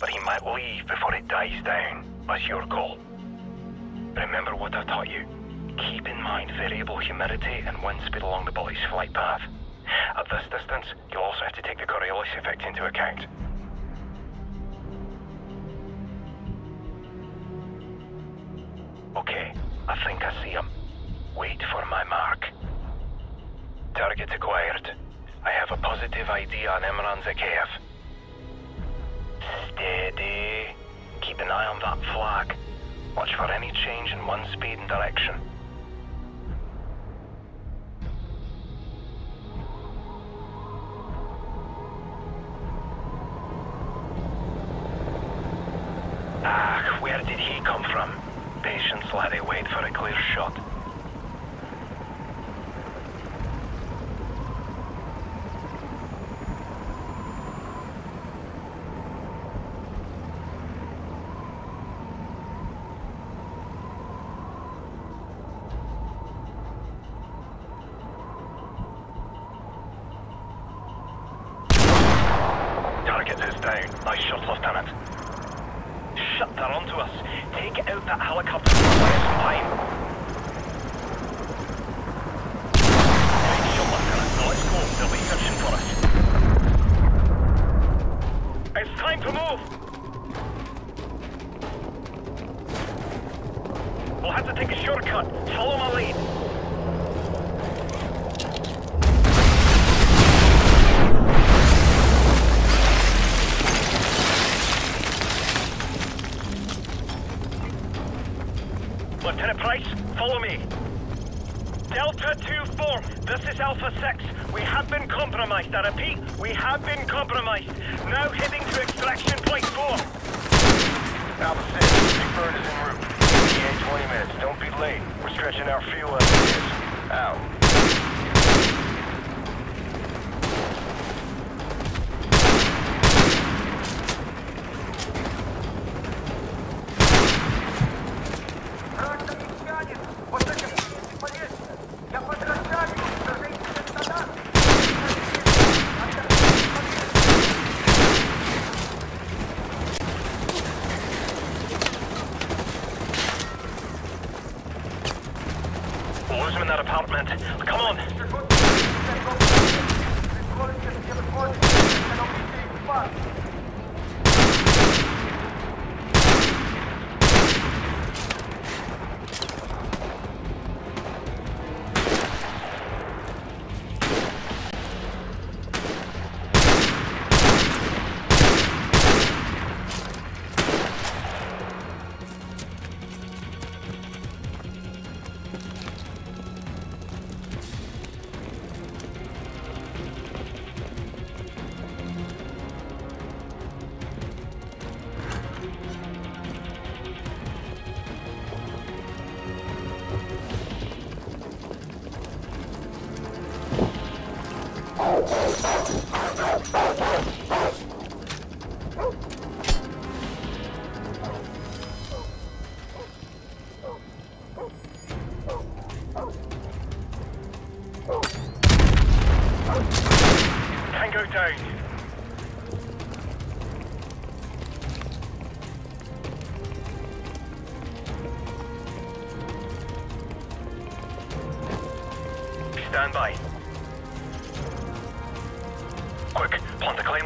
But he might leave before it dies down. That's your call. Remember what I taught you. Keep in mind variable humidity and wind speed along the bullet's flight path. At this distance, you'll also have to take the Coriolis effect into account. Okay, I think I see him. Wait for my mark. Target acquired. I have a positive ID on Imran Zakhaev. An eye on that flag. Watch for any change in wind speed and direction. For us. It's time to move! We'll have to take a shortcut. Follow my lead. Lieutenant Price, follow me. Delta 2-4, this is Alpha 6. We have been compromised. I repeat, we have been compromised. Now heading to extraction point 4. Alpha 6, Big is en route. ETA 20 minutes. Don't be late. We're stretching our fuel as. Out. Come on. Come on.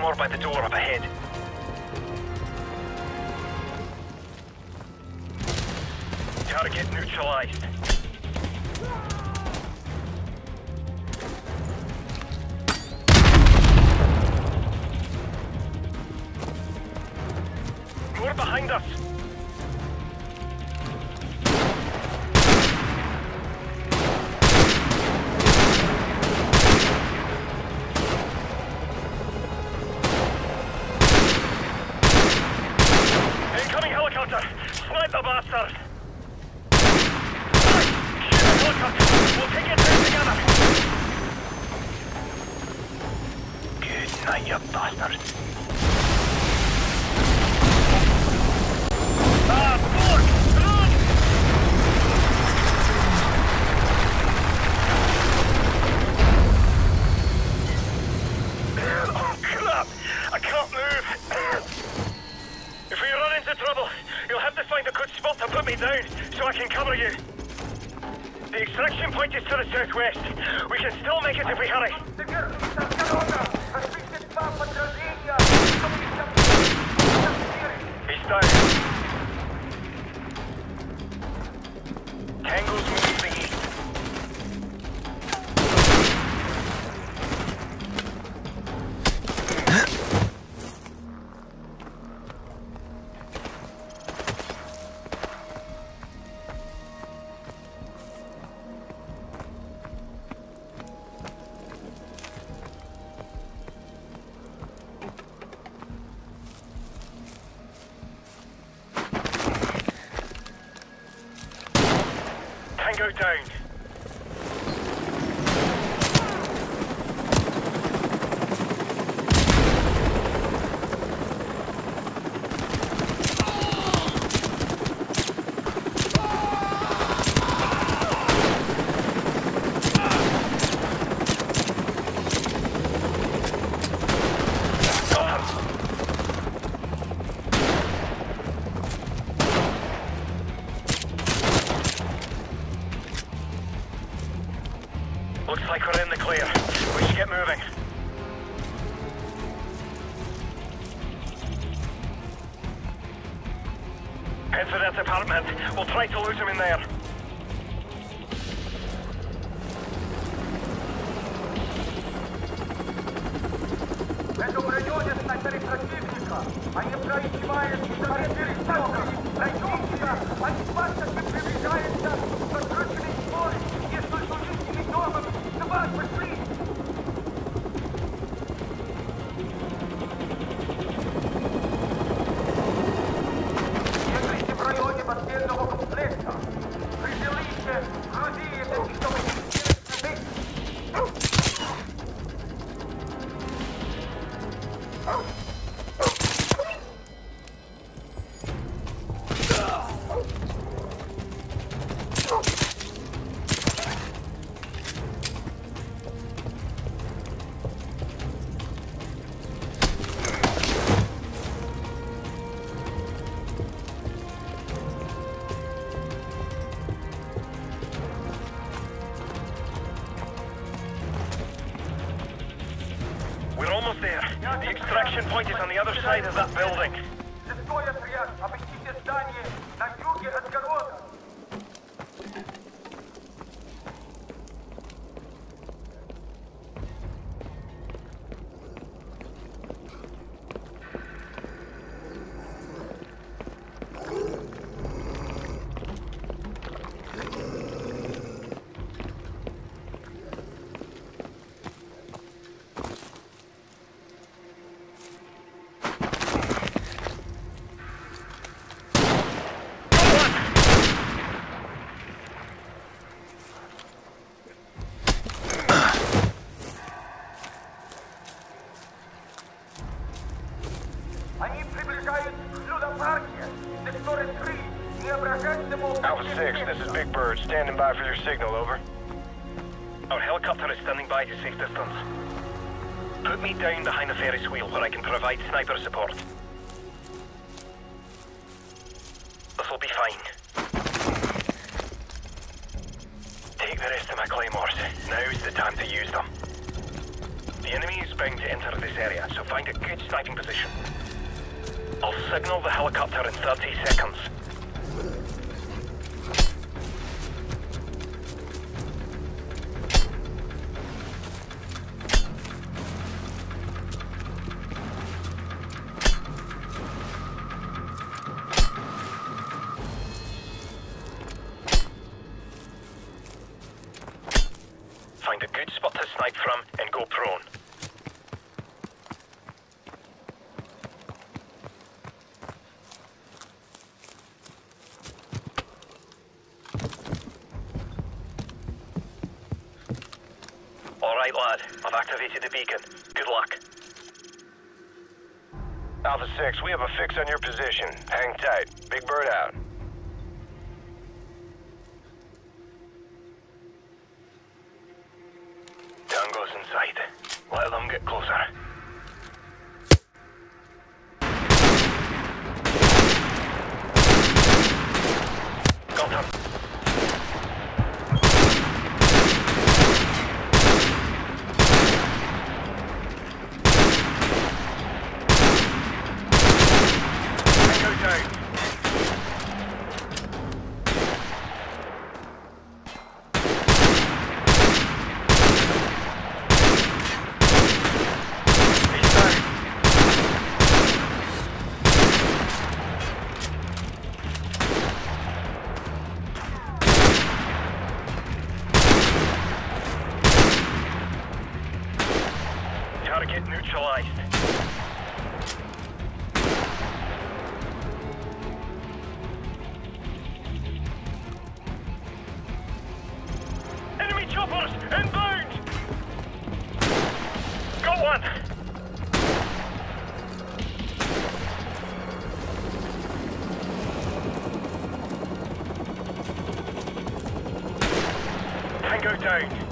The by the door up ahead. Target neutralized. More behind us. Tango's Tango down. try to lose him in there. В этом районе снайперы противника. Они проигрывают перестрелки. The extraction point is on the other side of that building. Standing by for your signal, over. Our helicopter is standing by to safe distance. Put me down behind the Ferris wheel where I can provide sniper support. This'll be fine. Take the rest of my claymores. Now's the time to use them. The enemy is bound to enter this area, so find a good sniping position. I'll signal the helicopter in 30 seconds. From and go prone. All right, lad. I've activated the beacon. Good luck. Alpha 6, we have a fix on your position. Hang tight. Big Bird out. Neutralized. Enemy choppers! Inbound! Got one! Tango down.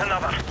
Another.